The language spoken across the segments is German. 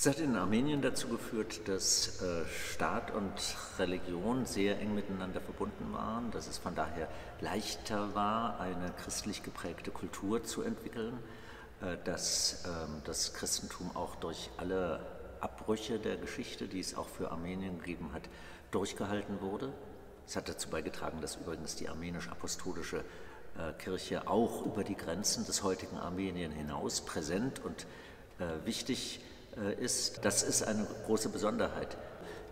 Es hat in Armenien dazu geführt, dass äh, Staat und Religion sehr eng miteinander verbunden waren, dass es von daher leichter war, eine christlich geprägte Kultur zu entwickeln, äh, dass ähm, das Christentum auch durch alle Abbrüche der Geschichte, die es auch für Armenien gegeben hat, durchgehalten wurde. Es hat dazu beigetragen, dass übrigens die armenisch-apostolische äh, Kirche auch über die Grenzen des heutigen Armenien hinaus präsent und wichtig äh, ist, das ist eine große Besonderheit.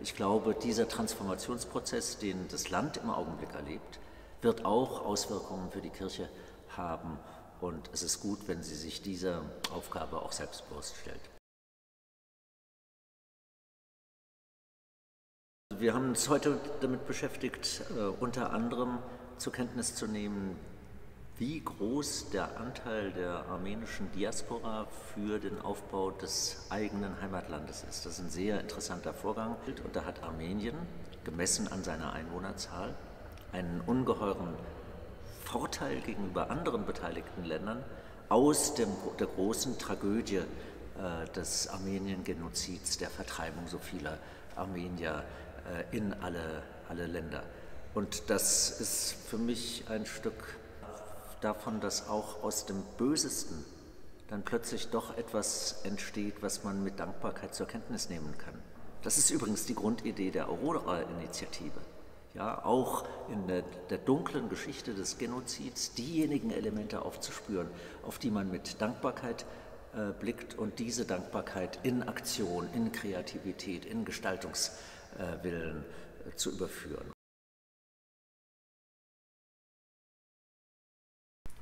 Ich glaube, dieser Transformationsprozess, den das Land im Augenblick erlebt, wird auch Auswirkungen für die Kirche haben. Und es ist gut, wenn sie sich dieser Aufgabe auch selbstbewusst stellt. Wir haben uns heute damit beschäftigt, äh, unter anderem zur Kenntnis zu nehmen, wie groß der Anteil der armenischen Diaspora für den Aufbau des eigenen Heimatlandes ist. Das ist ein sehr interessanter Vorgang. Und da hat Armenien, gemessen an seiner Einwohnerzahl, einen ungeheuren Vorteil gegenüber anderen beteiligten Ländern aus dem, der großen Tragödie äh, des Armenien-Genozids, der Vertreibung so vieler Armenier äh, in alle, alle Länder. Und das ist für mich ein Stück davon, dass auch aus dem Bösesten dann plötzlich doch etwas entsteht, was man mit Dankbarkeit zur Kenntnis nehmen kann. Das ist übrigens die Grundidee der Aurora-Initiative. Ja, auch in der, der, dunklen Geschichte des Genozids diejenigen Elemente aufzuspüren, auf die man mit Dankbarkeit äh, blickt und diese Dankbarkeit in Aktion, in Kreativität, in Gestaltungswillen äh, zu überführen.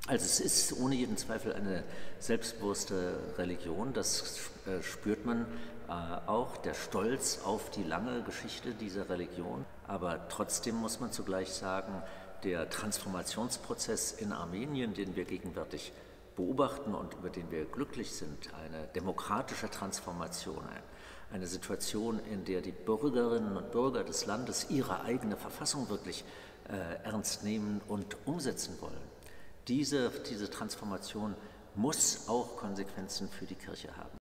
Also es ist ohne jeden Zweifel eine selbstbewusste Religion, das äh, spürt man äh, auch, der Stolz auf die lange Geschichte dieser Religion. Aber trotzdem muss man zugleich sagen, der Transformationsprozess in Armenien, den wir gegenwärtig beobachten und über den wir glücklich sind, eine demokratische Transformation, eine Situation, in der die Bürgerinnen und Bürger des Landes ihre eigene Verfassung wirklich äh, ernst nehmen und umsetzen wollen diese, diese Transformation muss auch Konsequenzen für die Kirche haben.